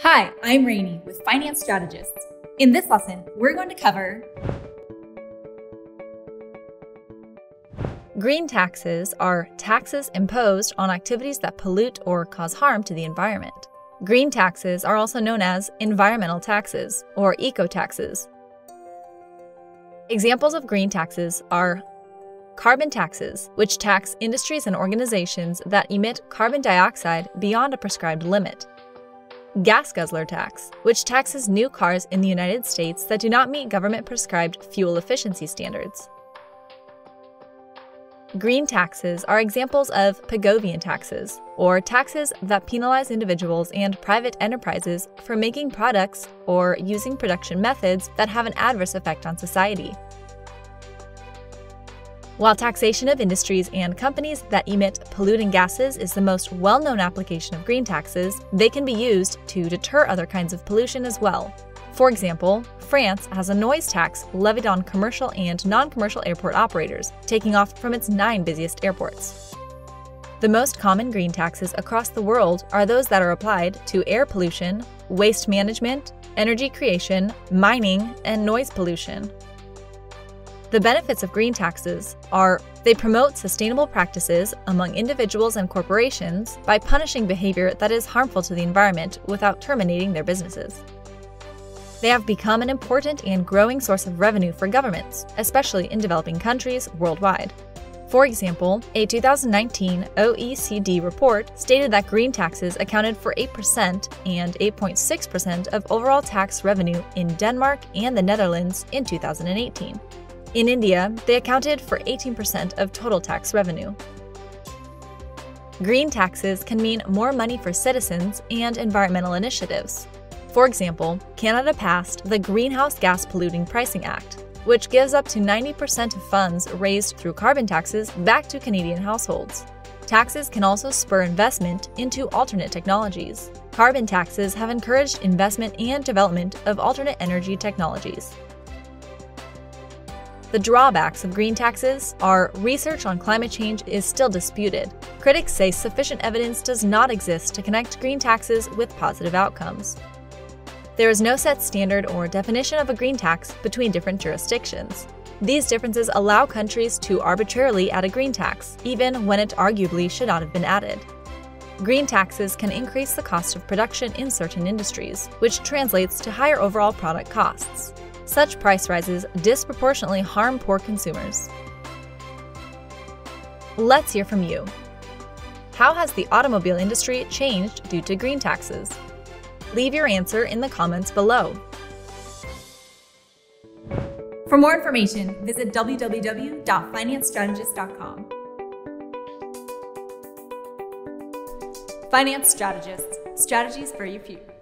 Hi, I'm Rainey with Finance Strategists. In this lesson, we're going to cover Green taxes are taxes imposed on activities that pollute or cause harm to the environment. Green taxes are also known as environmental taxes or eco taxes. Examples of green taxes are carbon taxes, which tax industries and organizations that emit carbon dioxide beyond a prescribed limit. Gas guzzler tax, which taxes new cars in the United States that do not meet government prescribed fuel efficiency standards. Green taxes are examples of Pigovian taxes, or taxes that penalize individuals and private enterprises for making products or using production methods that have an adverse effect on society. While taxation of industries and companies that emit polluting gases is the most well known application of green taxes, they can be used to deter other kinds of pollution as well. For example, France has a noise tax levied on commercial and non commercial airport operators, taking off from its nine busiest airports. The most common green taxes across the world are those that are applied to air pollution, waste management, energy creation, mining, and noise pollution. The benefits of green taxes are they promote sustainable practices among individuals and corporations by punishing behavior that is harmful to the environment without terminating their businesses. They have become an important and growing source of revenue for governments, especially in developing countries worldwide. For example, a 2019 OECD report stated that green taxes accounted for 8% and 8.6% of overall tax revenue in Denmark and the Netherlands in 2018. In India, they accounted for 18% of total tax revenue. Green taxes can mean more money for citizens and environmental initiatives. For example, Canada passed the Greenhouse Gas Polluting Pricing Act, which gives up to 90% of funds raised through carbon taxes back to Canadian households. Taxes can also spur investment into alternate technologies. Carbon taxes have encouraged investment and development of alternate energy technologies. The drawbacks of green taxes are research on climate change is still disputed. Critics say sufficient evidence does not exist to connect green taxes with positive outcomes. There is no set standard or definition of a green tax between different jurisdictions. These differences allow countries to arbitrarily add a green tax, even when it arguably should not have been added. Green taxes can increase the cost of production in certain industries, which translates to higher overall product costs. Such price rises disproportionately harm poor consumers. Let's hear from you. How has the automobile industry changed due to green taxes? Leave your answer in the comments below. For more information, visit www.financestrategist.com. Finance Strategists, strategies for your future.